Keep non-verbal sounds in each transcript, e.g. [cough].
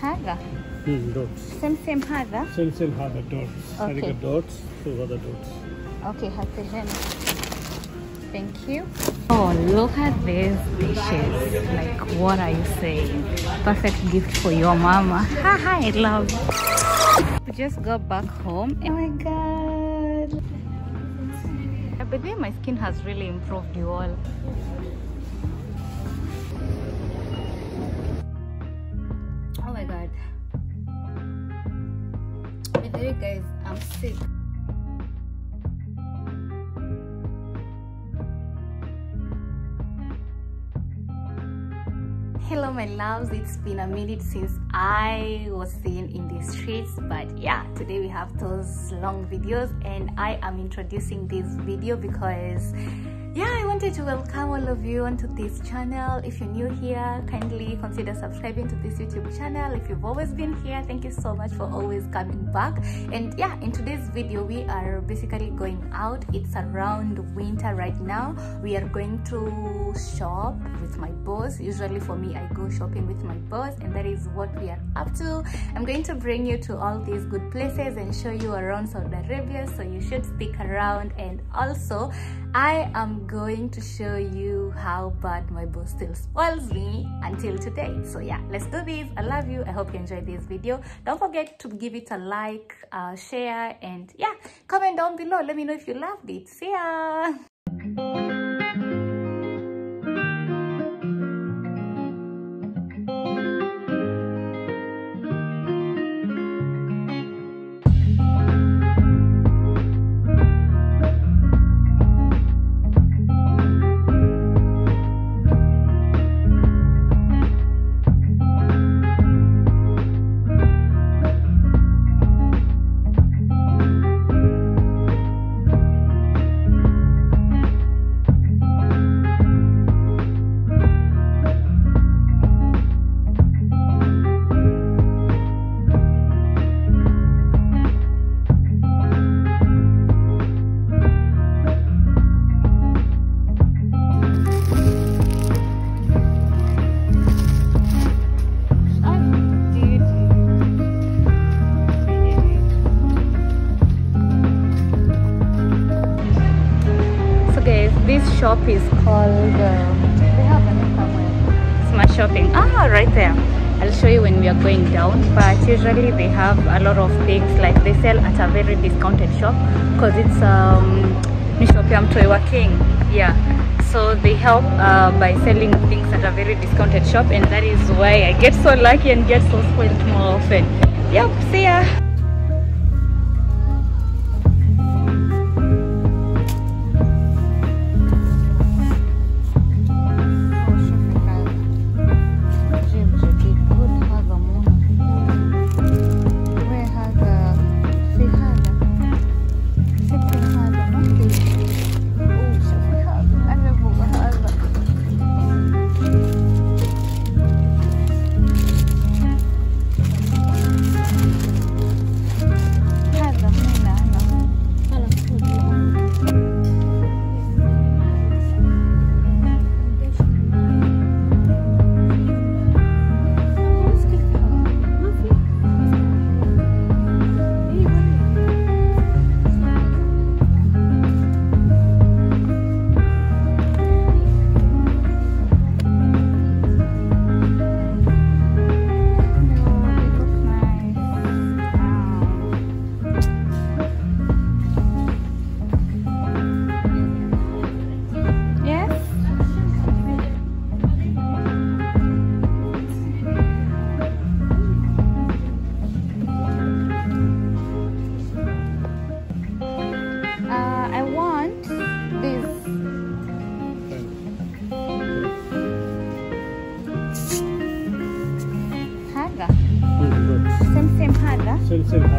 Haga? Mm, dots. Same same hadha? Same same hadha dots. Okay. Harika dots, two other dots. Okay, happy then. Thank you. Oh, look at these dishes. Like, what are you saying? Perfect gift for your mama. [laughs] Haha, I love. We just got back home. Oh my god. By the my skin has really improved you all. Guys, I'm sick. Hello, my loves. It's been a minute since I was seen in the streets, but yeah, today we have those long videos, and I am introducing this video because yeah, I wanted to welcome all of you onto this channel. If you're new here, kindly consider subscribing to this YouTube channel. If you've always been here, thank you so much for always coming back. And yeah, in today's video, we are basically going out. It's around winter right now. We are going to shop with my boss. Usually for me, I go shopping with my boss, and that is what we are up to. I'm going to bring you to all these good places and show you around Saudi Arabia, so you should stick around. And also, I am going to show you how bad my boss still spoils me until today. So yeah, let's do this. I love you. I hope you enjoyed this video. Don't forget to give it a like, uh, share, and yeah, comment down below. Let me know if you loved it. See ya. Shop is called. Name. Smart shopping. Ah, right there. I'll show you when we are going down. But usually they have a lot of things like they sell at a very discounted shop because it's um ni shop ya mtoi wa king. Yeah. So they help uh, by selling things at a very discounted shop, and that is why I get so lucky and get so spoiled more often. Yep. See ya. Haga. Same,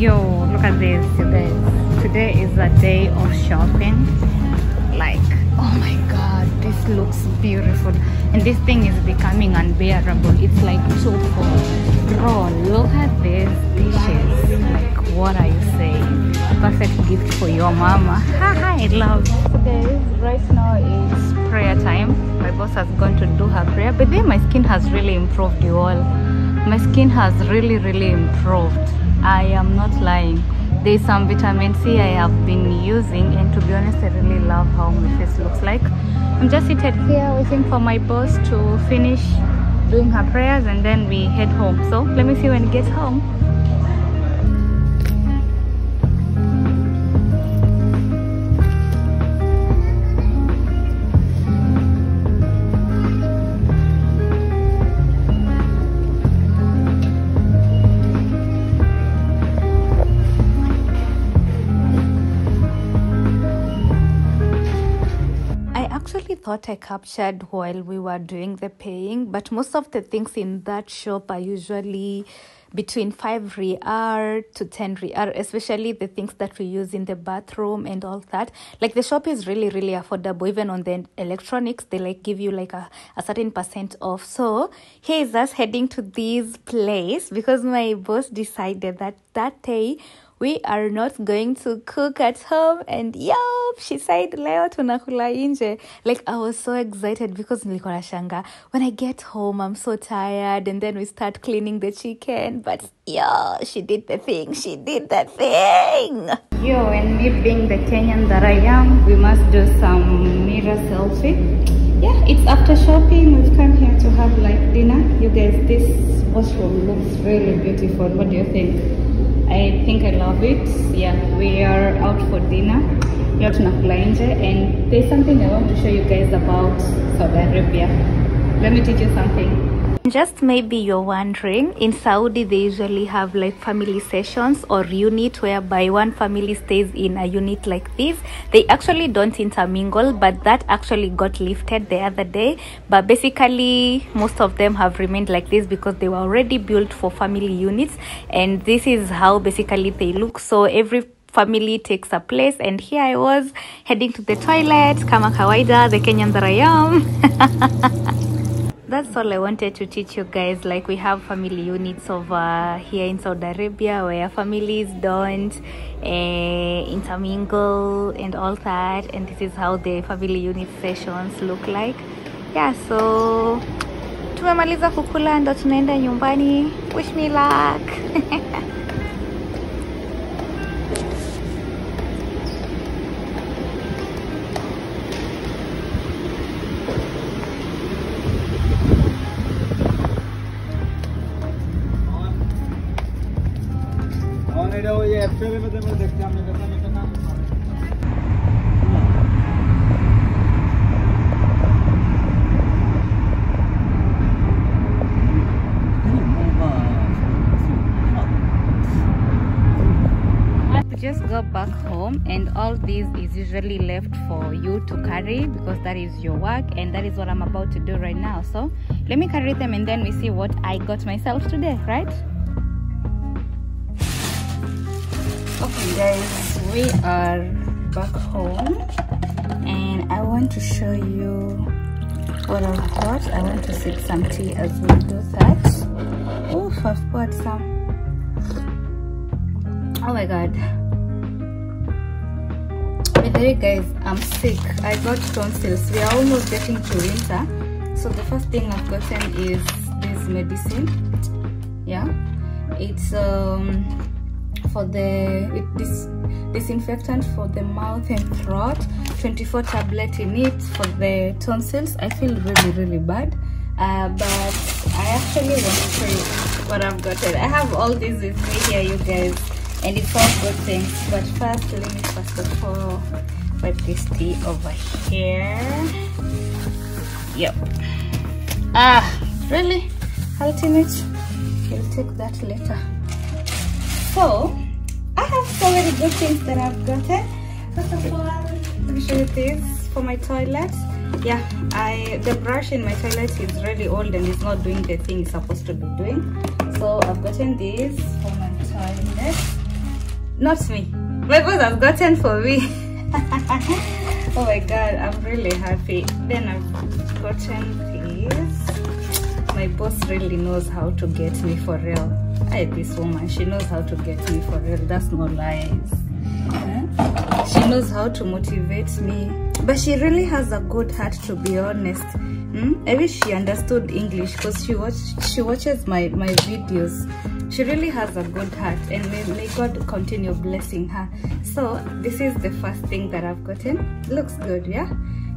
Yo, look at this, you guys. Today is a day of shopping. Like, oh my god, this looks beautiful. And this thing is becoming unbearable. It's like too full. Bro, look at these dishes. Like, what are you saying? Perfect gift for your mama. I love. Guys, right now it's prayer time. My boss has gone to do her prayer. But then my skin has really improved, you all. My skin has really, really improved. I am not lying. There's some vitamin C I have been using, and to be honest, I really love how my face looks like. I'm just seated here waiting for my boss to finish doing her prayers, and then we head home. So let me see when he gets home. Thought I captured while we were doing the paying, but most of the things in that shop are usually between 5 real to 10 real, especially the things that we use in the bathroom and all that. Like the shop is really, really affordable. Even on the electronics, they like give you like a, a certain percent off. So here is us heading to this place because my boss decided that that day we are not going to cook at home. And yup she said leo tunakula nje like i was so excited because nilikuwa nashanga when i get home i'm so tired. And then we start cleaning the chicken. But yo she did the thing. She did the thing. Yo and me being the kenyan that i am we must do some mirror selfie. Yeah it's after shopping. We've come here to have like dinner. You guys this washroom looks really beautiful. What do you think I think I love it. Yeah, we are out for dinner. Leo tunakula nje and there's something I want to show you guys about Saudi Arabia. Let me teach you something. Just maybe you're wondering, in Saudi they usually have like family sessions or unit whereby one family stays in a unit like this. They actually don't intermingle, but that actually got lifted the other day. But basically, most of them have remained like this because they were already built for family units, and this is how basically they look. So every family takes a place and here I was heading to the toilet kama kawaida the Kenyan that I am [laughs] that's all I wanted to teach you guys. Like we have family units over here in Saudi Arabia where families don't uh, intermingle and all that. And this is how the family unit sessions look like. Yeah, so tumemaliza kukula ndo tunaenda nyumbani. Wish me luck. [laughs] এটা ওই অ্যাপসের মধ্যে আমরা দেখতে আমরা কথা বলতে না We just go back home and all this is usually left for you to carry because that is your work and that is what I'm about to do right now. So let me carry them and then we see what I got myself today, right? Okay guys, we are back home and I want to show you what I've got. I want to sip some tea as we do that. oh I've got some. Oh my god. Way guys, I'm sick. I got tonsils. We are almost getting to winter. So the first thing I've gotten is this medicine. Yeah. It's um for the this disinfectant for the mouth and throat. 24 tablet in it for the tonsils. I feel really really bad. Uh, but i actually want to show you what i've gotten. I have all these with me here you guys and it's all good things. But first let me first of all wipe this tea over here. Yep. Ah really? Ultimate we'll take that later so I have so many good things that I've gotten. First of all, let me show you this for my toilet. yeah i the brush in my toilet is really old and it's not doing the thing it's supposed to be doing. So i've gotten this for my toilet. Not me. My boss has gotten for me. [laughs] Oh my god i'm really happy. Then i've gotten this. My boss really knows how to get me for real I this woman she knows how to get me for real. That's no lies. Huh? she knows how to motivate me. But she really has a good heart to be honest. Hmm? i wish she understood english because she watch she watches my my videos she really has a good heart and may, may god continue blessing her. So this is the first thing that i've gotten. Looks good yeah?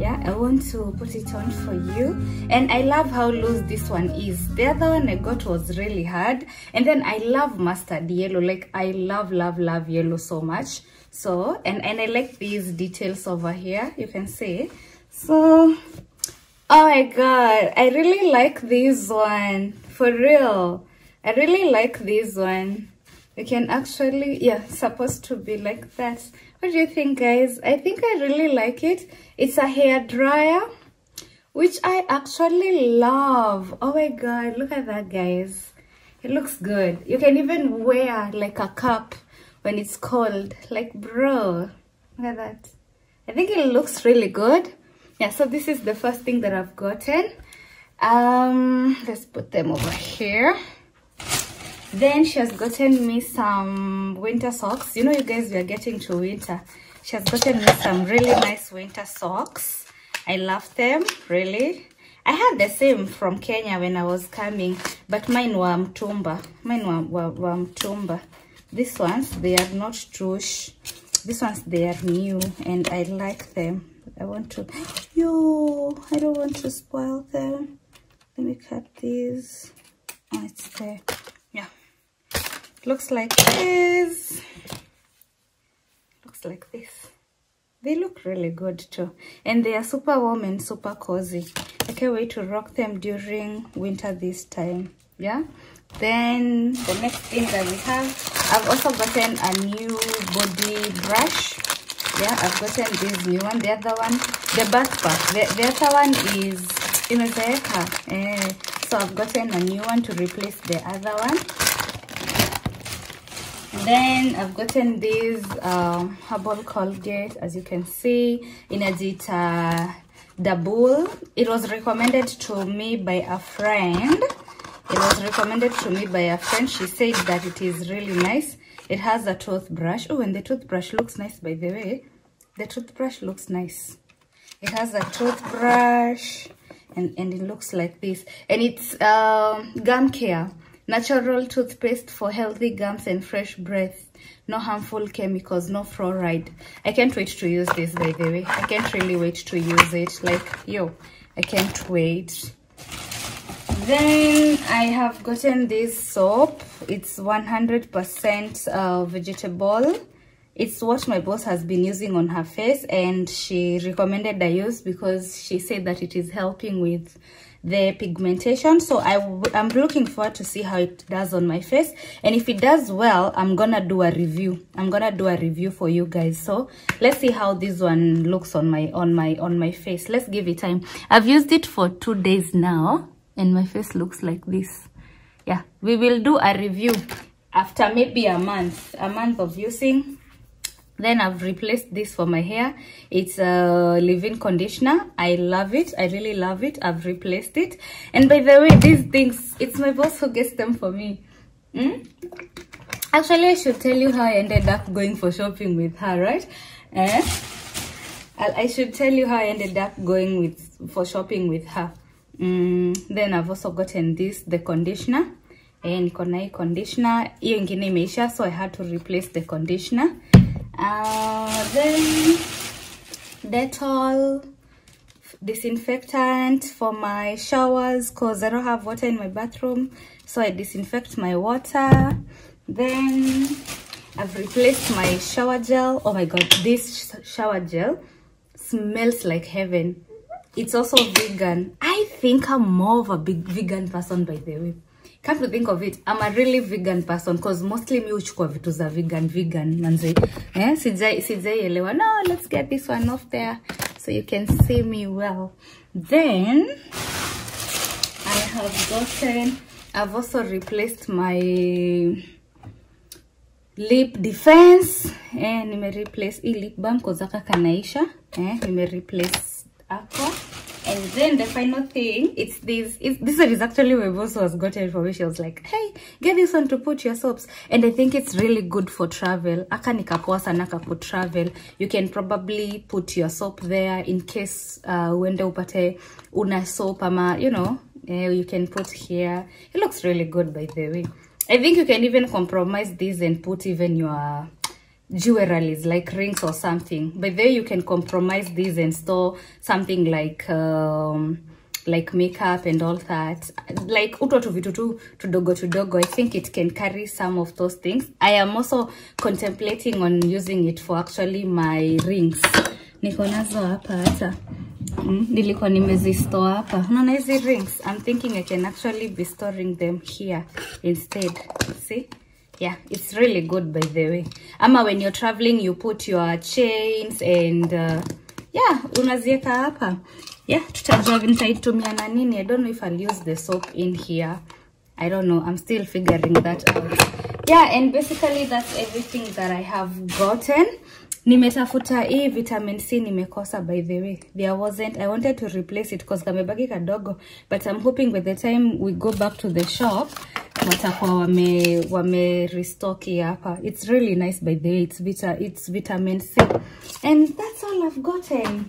Yeah i want to put it on for you. And i love how loose this one is. The other one i got was really hard. And then i love mustard yellow. Like i love love love yellow so much. So and and i like these details over here. You can see. So oh my god. I really like this one. For real i really like this one. You can actually yeah supposed to be like that. What do you think guys? I think i really like it. It's a hair dryer which i actually love. Oh my god look at that guys. It looks good. You can even wear like a cap when it's cold. Like bro look at that. I think it looks really good. Yeah so this is the first thing that i've gotten. Um let's put them over here then she has gotten me some winter socks. You know you guys we are getting to winter. She has gotten me some really nice winter socks. I love them really. I had the same from kenya when i was coming but mine were mtumba. Mine were, were, were mtumba. These ones they are not trush. These ones they are new and i like them. I want to yo i don't want to spoil them. Let me cut these. Oh it's there looks like this. Looks like this. They look really good too. And they are super warm and super cozy. I can't wait to rock them during winter this time. Yeah? Then the next thing that we have i've also gotten a new body brush. Yeah i've gotten this new one the other one. The backpack the, the other one is imezeeka eh, so i've gotten a new one to replace the other one then i've gotten this um, herbal colgate as you can see in a inajita double it was recommended to me by a friend. It was recommended to me by a friend. She said that it is really nice. It has a toothbrush. Oh and the toothbrush looks nice by the way. The toothbrush looks nice. It has a toothbrush and and it looks like this. And it's um gum care natural toothpaste for healthy gums and fresh breath. No harmful chemicals no fluoride. I can't wait to use this by the way. I can't really wait to use it. Like yo i can't wait. Then i have gotten this soap. It's 100 percent uh, vegetable. It's what my boss has been using on her face and she recommended i use because she said that it is helping with the pigmentation. So i i'm looking forward to see how it does on my face. And if it does well i'm gonna do a review. I'm gonna do a review for you guys. So let's see how this one looks on my on my on my face. Let's give it time. I've used it for two days now and my face looks like this. Yeah we will do a review after maybe a month a month of using then i've replaced this for my hair. It's a leave-in conditioner. I love it. I really love it. I've replaced it. And by the way these things it's my boss who gets them for me. Hmm? actually i should tell you how i ended up going for shopping with her right? Eh? I, should tell you how i ended up going with for shopping with her. Mm, then i've also gotten this the conditioner. And conditioner. Hiyo ingine imeisha so i had to replace the conditioner uh, then Dettol disinfectant for my showers because I don't have water in my bathroom. So I disinfect my water. Then I've replaced my shower gel. Oh my god, this sh- shower gel smells like heaven. It's also vegan. I think I'm more of a big vegan person by the way. Come to think of it? I'm a really vegan person because mostly mi huchukua vitu za vegan vegan manzi eh sijai sijaielewa no let's get this one off there so you can see me well. Then i have gotten i've also replaced my lip defense. Eh, nime replace hii lip balm kozaka aka kanaisha. Eh, nime replace aqua and then the final thing it's this it's, this one is actually my boss was gotten for me she was like hey get this one to put your soaps. And i think it's really good for travel. Aka travel. You can probably put your soap there in case uh, uende upate una soap ama you know eh, you can put here. It looks really good by the way. I think you can even compromise this and put even your jewelries like rings or something. But there you can compromise this and store something like um, like makeup and all that. Like uto tu vitu tu tudogo tudogo. I think it can carry some of those things. I am also contemplating on using it for actually my rings. Niko nazo hapa hata. Mm, nilikuwa nimezistore hapa unaona hizi rings i'm thinking i can actually be storing them here instead see yeah it's really good by the way. Ama when you're traveling you put your chains and uh, yeah unazieka hapa. Yeah tutajua nitaitumia na nini. I don't know if i'll use the soap in here. I don't know. I'm still figuring that out. Yeah and basically that's everything that i have gotten nimetafuta hii vitamin c nimekosa by the way. There wasn't i wanted to replace it because kamebaki kadogo but i'm hoping by the time we go back to the shop watakuwa wame wame restock hapa. It's really nice by the way. It's vita it's vitamin c. And that's all i've gotten.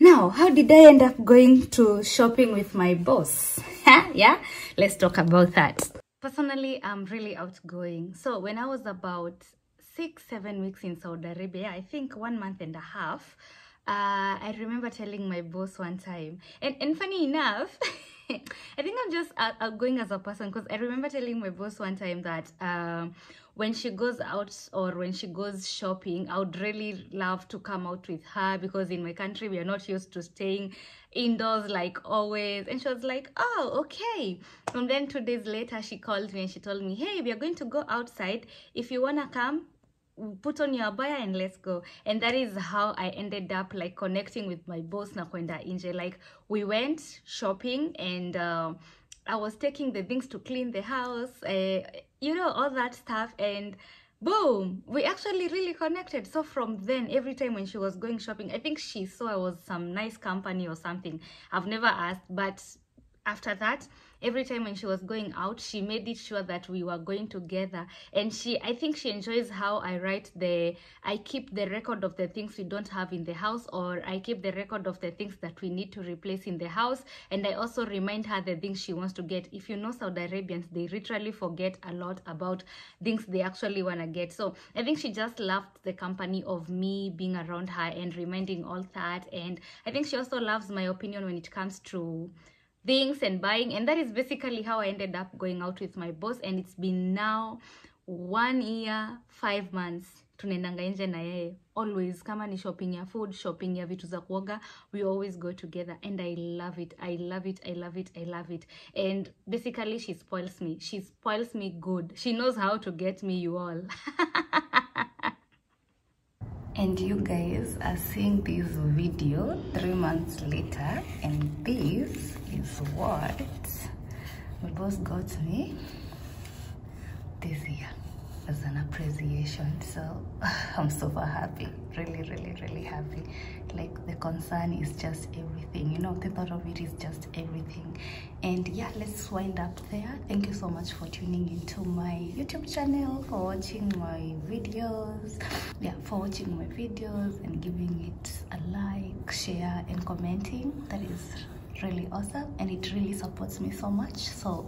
Now how did i end up going to shopping with my boss? [laughs] Yeah let's talk about that. Personally i'm really outgoing. So when i was about six, seven weeks in Saudi Arabia, I think one month and a half, uh, I remember telling my boss one time, and, and funny enough, [laughs] I think I'm just out- outgoing as a person because I remember telling my boss one time that um, when she goes out or when she goes shopping, I would really love to come out with her because in my country we are not used to staying indoors like always. And she was like, oh, okay. And then two days later, she called me and she told me, hey, we are going to go outside. If you want to come, put on your abaya and let's go. And that is how i ended up like connecting with my boss na kwenda like we went shopping and uh, i was taking the things to clean the house uh, you know all that stuff. And boom we actually really connected. So from then every time when she was going shopping i think she saw i was some nice company or something. I've never asked but after that every time when she was going out she made it sure that we were going together. And she i think she enjoys how i write the i keep the record of the things we don't have in the house or i keep the record of the things that we need to replace in the house. And i also remind her the things she wants to get. If you know saudi arabians they literally forget a lot about things they actually want to get. So i think she just loved the company of me being around her and reminding all that. And i think she also loves my opinion when it comes to things and buying and that is basically how i ended up going out with my boss and it's been now one year five months tunaendanga nje na yeye. Always kama ni shopping ya food shopping ya vitu za kuoga we always go together and i love it i love it i love it i love it. And basically she spoils me. She spoils me good. She knows how to get me you all [laughs] and you guys are seeing this video three months later and this is what my boss got me this year as an appreciation. So [sighs] i'm super happy. Really really really happy. Like the concern is just everything. You know the thought of it is just everything. And yeah let's wind up there. Thank you so much for tuning into my youtube channel for watching my videos. Yeah for watching my videos and giving it a like share and commenting. That is really awesome and it really supports me so much. So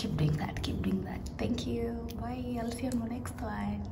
keep doing that keep doing that. Thank you. Bye. I'll see you on the next one